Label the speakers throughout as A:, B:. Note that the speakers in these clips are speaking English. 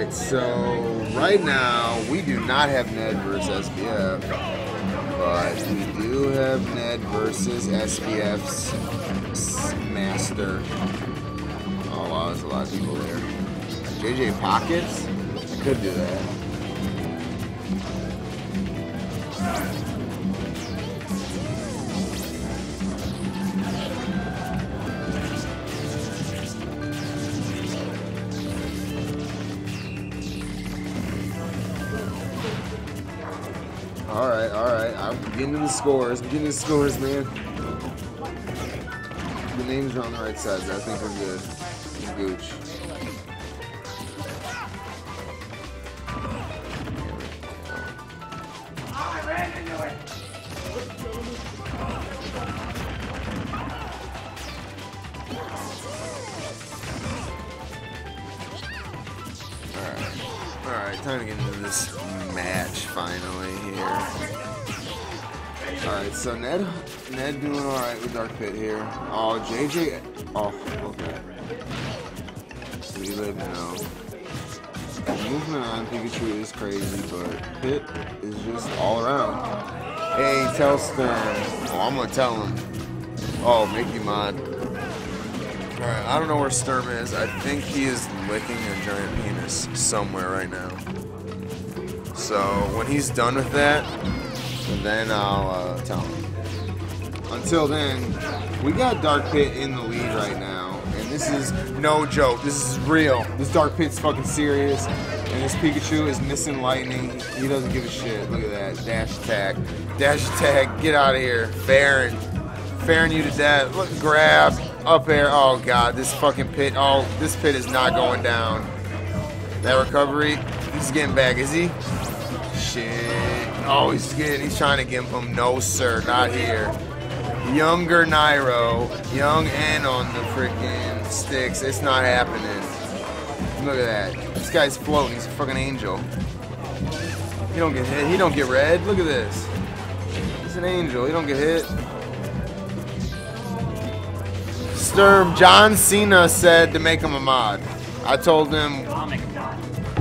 A: Alright, so right now we do not have Ned versus SBF, but we do have Ned versus SBF's master. Oh wow, there's a lot of people there. JJ Rockets? I could do that. Getting the scores. Getting the scores, man. The names are on the right sides. I think we're good. Gooch. Alright. Alright, time to get into this match finally. Alright, so Ned Ned doing alright with Dark Pit here. Oh, JJ. Oh, okay. We live now. Movement on Pikachu is crazy, but Pit is just all around. Hey, tell Sturm. Oh, I'm gonna tell him. Oh, you mod. Alright, I don't know where Sturm is. I think he is licking a giant penis somewhere right now. So when he's done with that, then I'll uh, tell him. Until then, we got Dark Pit in the lead right now, and this is no joke. This is real. This Dark Pit's fucking serious, and this Pikachu is missing lightning. He doesn't give a shit. Look at that dash attack, dash attack. Get out of here, Farron. Farron you to death. Look, grab up air. Oh god, this fucking pit. Oh, this pit is not going down. That recovery, he's getting back. Is he? Shit. Oh, he's getting. He's trying to gimp him. No, sir, not here. Younger Nairo, young and on the freaking sticks. It's not happening. Look at that. This guy's floating. He's a fucking angel. He don't get hit. He don't get red. Look at this. He's an angel. He don't get hit. Sturm, John Cena said to make him a mod. I told him,
B: I'll make him mod.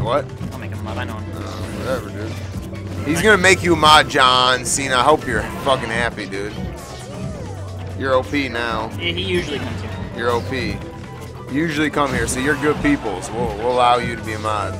A: what?
B: I'll make him mod. I know him.
A: Uh, whatever, dude. He's gonna make you my John Cena. I hope you're fucking happy, dude. You're OP now.
B: He, he usually comes here.
A: You're OP. You usually come here, so you're good people. So we'll, we'll allow you to be a mod.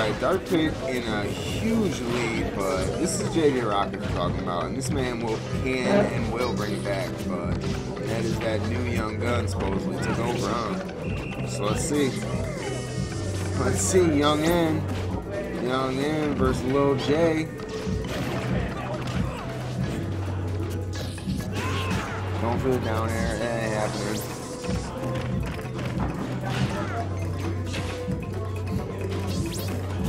A: Alright, Dark Pit in a huge lead, but this is JJ Rocket we're talking about, and this man will can and will bring back, but that is that new young gun supposedly took over, huh? So let's see. Let's see, Young N. Young N versus Lil J. For the down air, that ain't happening.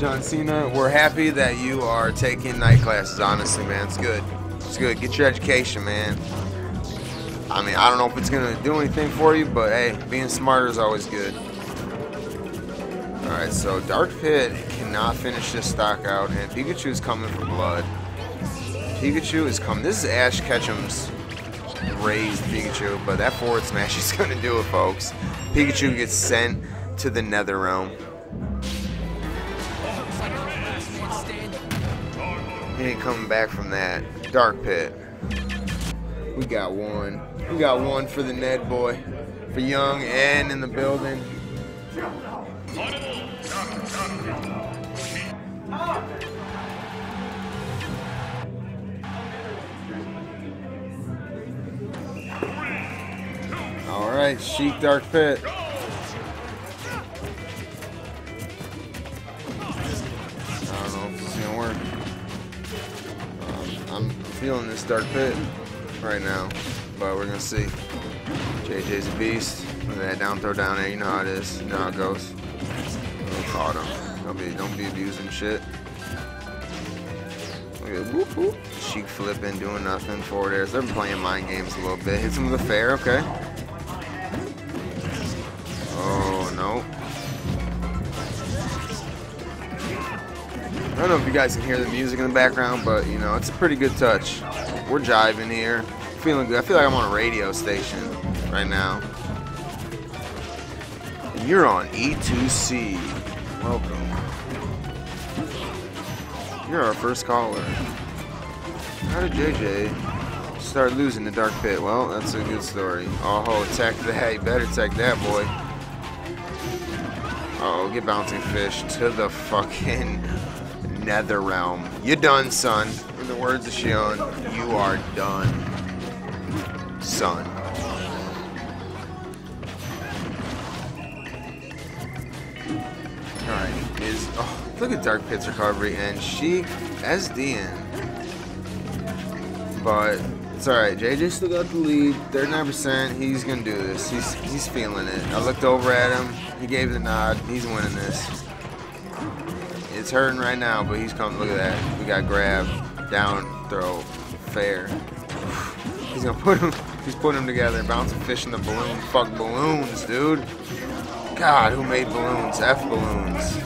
A: John Cena, we're happy that you are taking night classes. Honestly, man, it's good. It's good. Get your education, man. I mean, I don't know if it's gonna do anything for you, but hey, being smarter is always good. All right, so Dark Pit cannot finish this stock out, and Pikachu is coming for blood. Pikachu is coming. This is Ash Ketchum's raised Pikachu, but that forward smash is gonna do it, folks. Pikachu gets sent to the Nether Realm. He ain't coming back from that. Dark Pit. We got one. We got one for the Ned boy. For Young and in the building. Alright, Sheik Dark Pit. Feeling this dark pit right now, but we're gonna see. JJ's a beast. Look at that down throw down there. You know how it is. You know how it goes. Oh, caught him. Don't be, don't be abusing shit. Look at whoop whoop. Sheik flipping, doing nothing. Forward airs. They're playing mind games a little bit. Hits him with a fair. Okay. Don't know if you guys can hear the music in the background, but you know, it's a pretty good touch. We're jiving here. Feeling good. I feel like I'm on a radio station right now. And you're on E2C. Welcome. You're our first caller. How did JJ start losing the Dark Pit? Well, that's a good story. Oh, attack that. You better attack that, boy. Uh oh, get bouncing fish to the fucking nether realm. You done, son. In the words of Shion, you are done, son. Alright, is oh look at Dark Pit's recovery and she SDing. But it's alright, JJ still got the lead, 39%, he's gonna do this. He's he's feeling it. I looked over at him, he gave the nod, he's winning this. It's hurting right now, but he's coming. Look at that. We got grab, down, throw, fair. He's gonna put him. He's putting them together, bouncing fish in the balloon. Fuck balloons, dude. God, who made balloons? F balloons.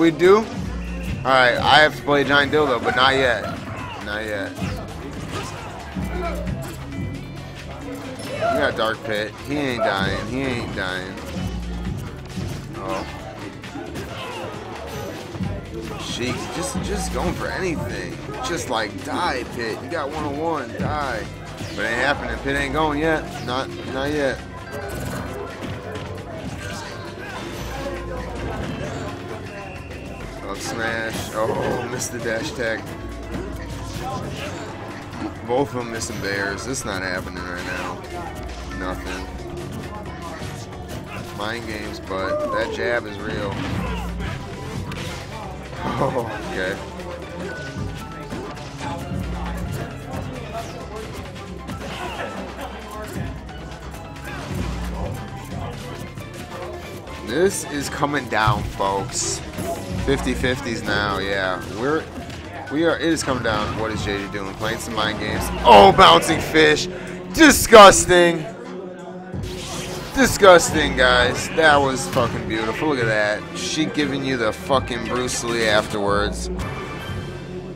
A: We do? Alright, I have to play Giant Dildo, but not yet. Not yet. We got Dark Pit. He ain't dying. He ain't dying. Oh. Sheik, just just going for anything. Just like die, Pit. You got 101, die. But it ain't happening. Pit ain't going yet. Not not yet. Up smash. Oh, missed the dash tag. Both of them missing bears. This not happening right now. Nothing. Mind games, but that jab is real. Oh, okay. This is coming down, folks. 50-50s now, yeah. We're we are it is coming down. What is JJ doing? Playing some mind games. Oh, bouncing fish. Disgusting. Disgusting, guys. That was fucking beautiful. Look at that. She giving you the fucking Bruce Lee afterwards.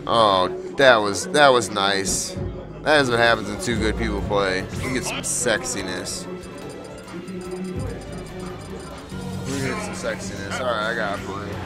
A: Oh, that was that was nice. That is what happens when two good people play. You get some sexiness. We get some sexiness. Alright, I got it.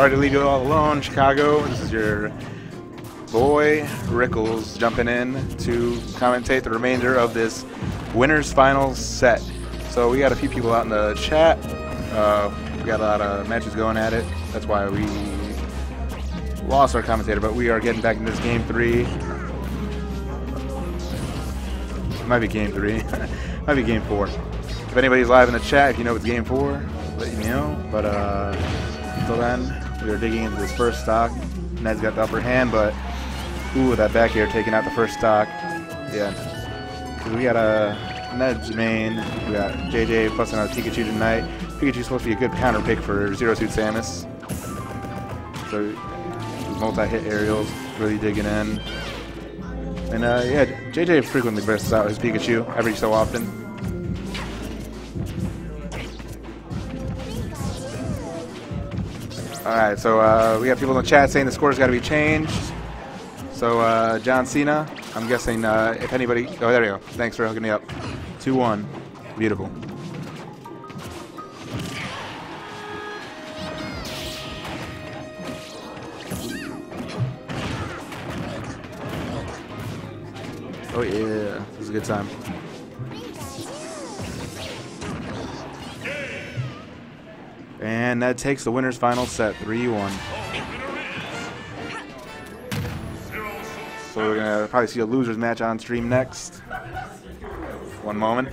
C: Sorry to leave you all alone, Chicago. This is your boy Rickles jumping in to commentate the remainder of this winners final set. So we got a few people out in the chat. Uh, we got a lot of matches going at it. That's why we lost our commentator, but we are getting back into this game three. It might be game three. might be game four. If anybody's live in the chat, if you know it's game four, let me know. But uh, until then, we are digging into this first stock. Ned's got the upper hand, but ooh, that back air taking out the first stock. Yeah. We got a Ned's main. We got JJ busting out Pikachu tonight. Pikachu's supposed to be a good counter pick for Zero Suit Samus. So multi-hit aerials, really digging in. And uh, yeah, JJ frequently bursts out his Pikachu every so often. Alright, so uh, we got people in the chat saying the score's got to be changed. So uh, John Cena, I'm guessing uh, if anybody... Oh, there we go. Thanks for hooking me up. 2-1. Beautiful. Oh yeah, this is a good time. And that takes the winner's final set, 3-1. So we're gonna probably see a losers match on stream next. One moment.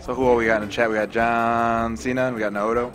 C: So who all we got in the chat? We got John Cena we got Naoto.